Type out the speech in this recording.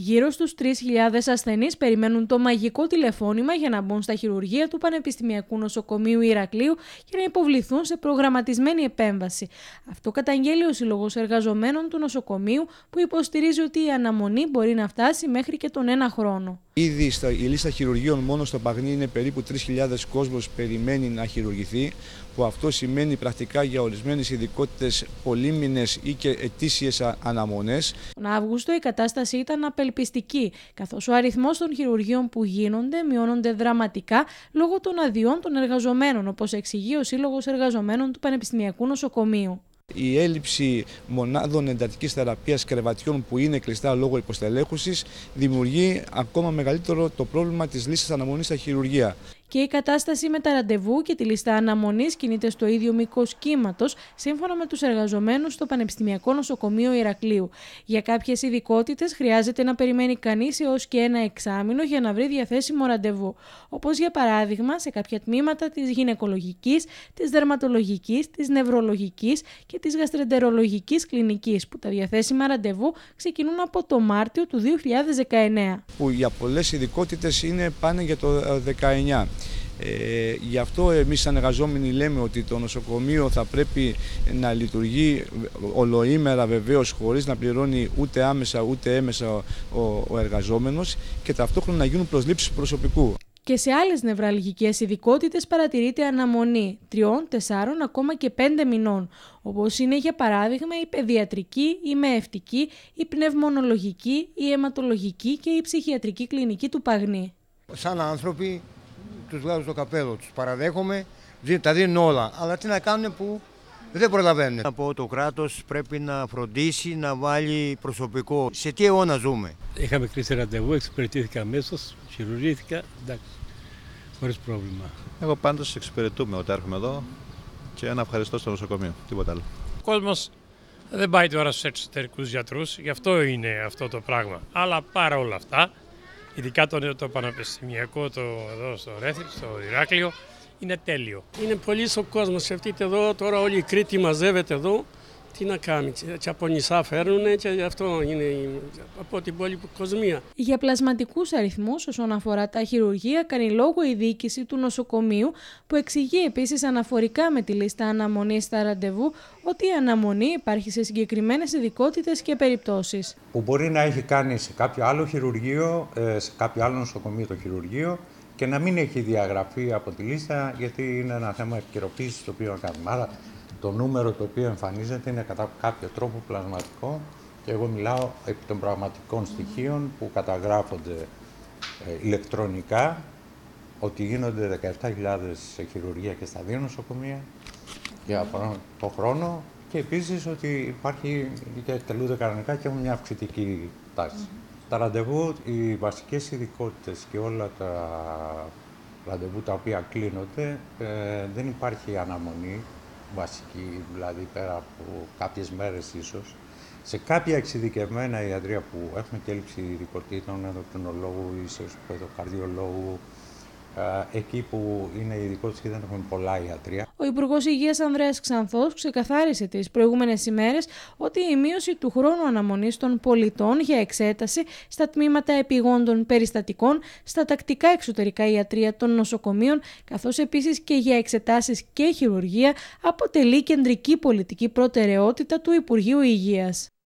Γύρω στους 3.000 ασθενείς περιμένουν το μαγικό τηλεφώνημα για να μπουν στα χειρουργεία του Πανεπιστημιακού Νοσοκομείου Ηρακλείου και να υποβληθούν σε προγραμματισμένη επέμβαση. Αυτό καταγγέλει ο Σύλλογος Εργαζομένων του Νοσοκομείου που υποστηρίζει ότι η αναμονή μπορεί να φτάσει μέχρι και τον ένα χρόνο. Ήδη στα, η λίστα χειρουργείων μόνο στο Παγνί είναι περίπου 3.000 κόσμος περιμένει να χειρουργηθεί που αυτό σημαίνει πρακτικά για ορισμένες ειδικότητες πολύμηνε ή και ετήσιες αναμονές. Τον Αύγουστο η κατάσταση ήταν απελπιστική, καθώς ο αριθμός των χειρουργείων που γίνονται μειώνονται δραματικά λόγω των αδειών των εργαζομένων, όπως εξηγεί ο Σύλλογος Εργαζομένων του Πανεπιστημιακού Νοσοκομείου. Η έλλειψη μονάδων εντατικής θεραπείας κρεβατιών που είναι κλειστά λόγω υποστελέχωσης δημιουργεί ακόμα μεγαλύτερο το πρόβλημα της λύσης αναμονής στα χειρουργεία και η κατάσταση με τα ραντεβού και τη λίστα αναμονής κινείται στο ίδιο μήκος κύματος, σύμφωνα με τους εργαζομένους στο Πανεπιστημιακό Νοσοκομείο Ηρακλείου. Για κάποιες ειδικότητες χρειάζεται να περιμένει κανείς έως και ένα εξάμεινο για να βρει διαθέσιμο ραντεβού. Όπως για παράδειγμα σε κάποια τμήματα της γυναικολογικής, της δερματολογικής, της νευρολογικής και της γαστρεντερολογικής κλινικής, που τα διαθέσιμα ραντεβού ξεκινούν από το Μάρτιο του 2019. Που για πολλές ειδικότητες είναι πάνε για το 19. Ε, γι' αυτό εμείς σαν εργαζόμενοι λέμε ότι το νοσοκομείο θα πρέπει να λειτουργεί ολοήμερα βεβαίως χωρίς να πληρώνει ούτε άμεσα ούτε έμεσα ο, ο εργαζόμενος και ταυτόχρονα να γίνουν προσλήψεις προσωπικού. Και σε άλλες νευραλγικές ειδικότητες παρατηρείται αναμονή τριών, τεσσάρων, ακόμα και πέντε μηνών, όπως είναι για παράδειγμα η παιδιατρική, η μεευτική, η πνευμονολογική, η αιματολογική και η ψυχιατρική κλινική του Παγνή. Σαν άνθρωποι τους βγάζω στο καπέλο, τους παραδέχομαι, τα δίνουν όλα. Αλλά τι να κάνουν που δεν προλαβαίνουν. Από το κράτος πρέπει να φροντίσει να βάλει προσωπικό. Σε τι αιώνα ζούμε; Είχαμε κλείσει ραντεβού, εξυπηρετήθηκα αμέσως, χειρουργήθηκα, εντάξει, χωρίς πρόβλημα. Εγώ πάντως εξυπηρετούμε όταν έρχομαι εδώ και ένα ευχαριστώ στο νοσοκομείο, τίποτα άλλο. Ο κόσμος δεν πάει τώρα στους εξωτερικούς γιατρούς, γι' αυτό είναι αυτό το πράγμα. Αλλά πάρα όλα αυτά, ειδικά το, το πανεπιστημιακό το, εδώ στο Ρέθι, στο Ηράκλειο, είναι τέλειο. Είναι πολύ ο κόσμος. Σκεφτείτε εδώ, τώρα όλη η Κρήτη μαζεύεται εδώ. Τι να κάνεις, και από νησά φέρνουν και γι' αυτό είναι από την κοσμία. Για πλασματικούς αριθμούς όσον αφορά τα χειρουργεία, κάνει λόγο η διοίκηση του νοσοκομείου, που εξηγεί επίσης αναφορικά με τη λίστα αναμονής στα ραντεβού ότι η αναμονή υπάρχει σε συγκεκριμένες ειδικότητες και περιπτώσεις. Που μπορεί να έχει κάνει σε κάποιο άλλο χειρουργείο, ε, σε κάποιο άλλο νοσοκομείο το χειρουργείο και να μην έχει διαγραφεί από τη λίστα, γιατί είναι ένα θέμα επικαιροποίησης το οποίο κάνουμε. Άρα το νούμερο το οποίο εμφανίζεται είναι κατά κάποιο τρόπο πλασματικό και εγώ μιλάω επί των πραγματικών στοιχείων που καταγράφονται ε, ηλεκτρονικά ότι γίνονται 17.000 χειρουργία και στα δύο νοσοκομεία για το χρόνο και επίσης ότι υπάρχει και τελούνται κανονικά και έχουν μια αυξητική τάση. Τα ραντεβού, οι βασικές ειδικότητες και όλα τα ραντεβού τα οποία κλείνονται, ε, δεν υπάρχει αναμονή βασική, δηλαδή πέρα από κάποιες μέρες ίσως. Σε κάποια εξειδικευμένα ιατρία που έχουμε και έλλειψη ειδικοτήτων, ενδοκρινολόγου, ίσως παιδοκαρδιολόγου, εκεί που είναι ειδικό και δεν έχουμε πολλά ιατρία. Ο Υπουργός Υγείας Ανδρέας Ξανθός ξεκαθάρισε τις προηγούμενες ημέρες ότι η μείωση του χρόνου αναμονής των πολιτών για εξέταση στα τμήματα επιγόντων περιστατικών, στα τακτικά εξωτερικά ιατρία των νοσοκομείων, καθώς επίσης και για εξετάσεις και χειρουργία, αποτελεί κεντρική πολιτική προτεραιότητα του Υπουργείου Υγείας.